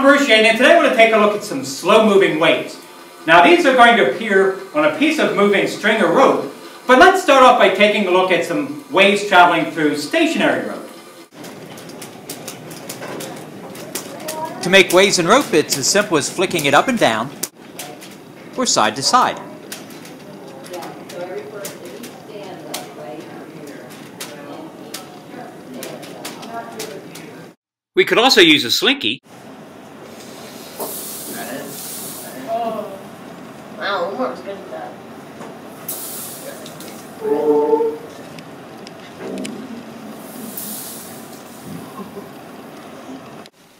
I'm Bruce Yeany, and today we're going to take a look at some slow-moving waves. Now, these are going to appear on a piece of moving string or rope, but let's start off by taking a look at some waves traveling through stationary rope. To make waves in rope, it's as simple as flicking it up and down, or side to side. We could also use a slinky. Oh. Wow, Homework's good at that.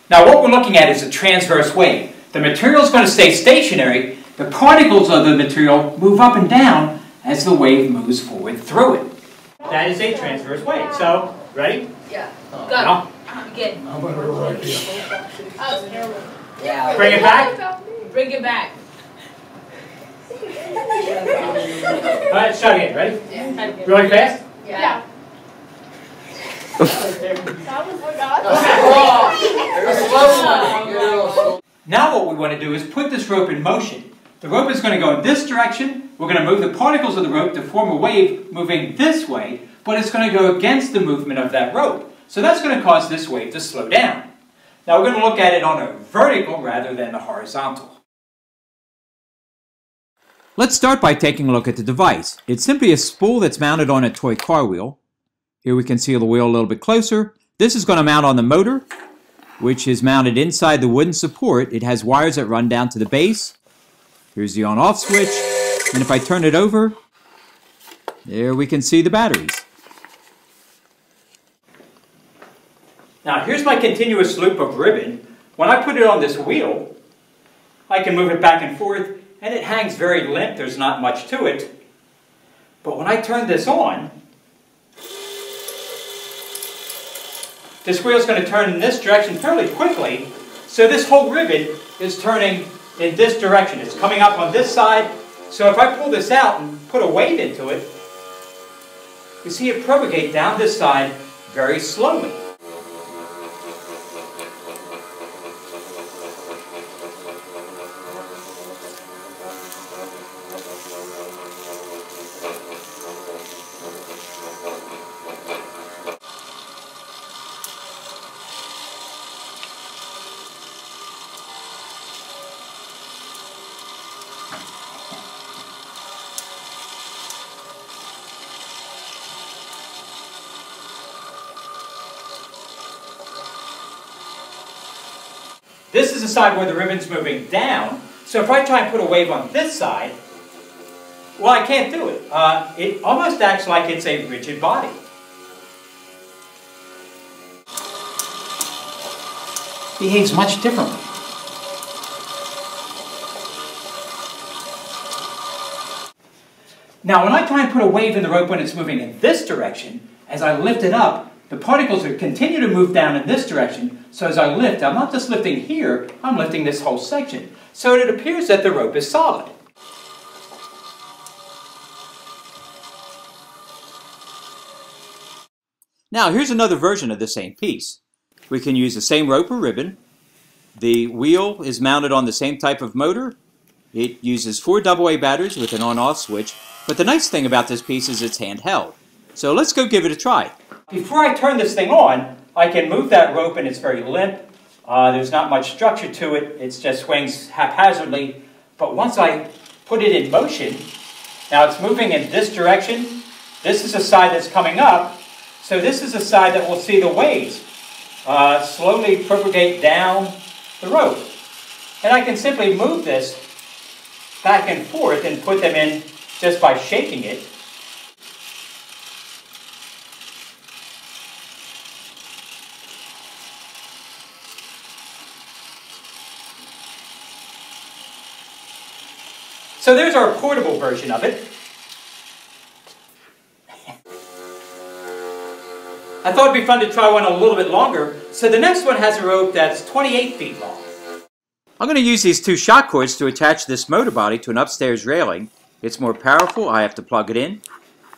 Now what we're looking at is a transverse wave. The material is going to stay stationary. The particles of the material move up and down as the wave moves forward through it. That is a transverse wave. So, ready? Yeah. Now, Go. Begin. I'm gonna go. Yeah. bring it back. Bring it back. All right, start again. Ready? Yeah. Really fast? Yeah. Now what we want to do is put this rope in motion. The rope is going to go in this direction. We're going to move the particles of the rope to form a wave moving this way, but it's going to go against the movement of that rope. So that's going to cause this wave to slow down. Now we're going to look at it on a vertical rather than a horizontal. Let's start by taking a look at the device. It's simply a spool that's mounted on a toy car wheel. Here we can see the wheel a little bit closer. This is going to mount on the motor, which is mounted inside the wooden support. It has wires that run down to the base. Here's the on-off switch. And if I turn it over, there we can see the batteries. Now here's my continuous loop of ribbon. When I put it on this wheel, I can move it back and forth, and it hangs very limp. There's not much to it. But when I turn this on, this wheel is going to turn in this direction fairly quickly. So this whole ribbon is turning in this direction. It's coming up on this side. So if I pull this out and put a wave into it, you see it propagate down this side very slowly. This is the side where the ribbon's moving down. So if I try and put a wave on this side, well, I can't do it. Uh, it almost acts like it's a rigid body. Behaves much differently. Now, when I try and put a wave in the rope when it's moving in this direction, as I lift it up, the particles will continue to move down in this direction. So as I lift, I'm not just lifting here, I'm lifting this whole section. So it appears that the rope is solid. Now, here's another version of the same piece. We can use the same rope or ribbon. The wheel is mounted on the same type of motor. It uses four AA batteries with an on-off switch. But the nice thing about this piece is it's handheld. So let's go give it a try. Before I turn this thing on, I can move that rope and it's very limp. Uh, there's not much structure to it. It just swings haphazardly. But once I put it in motion, now it's moving in this direction. This is the side that's coming up. So this is the side that will see the waves uh, slowly propagate down the rope. And I can simply move this back and forth and put them in just by shaking it. So there's our portable version of it. I thought it'd be fun to try one a little bit longer, so the next one has a rope that's 28 feet long. I'm going to use these two shock cords to attach this motor body to an upstairs railing. It's more powerful, I have to plug it in.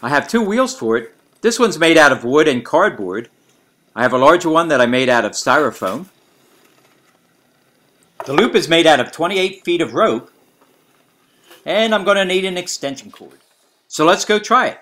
I have two wheels for it. This one's made out of wood and cardboard. I have a larger one that I made out of styrofoam. The loop is made out of 28 feet of rope, and I'm going to need an extension cord. So let's go try it.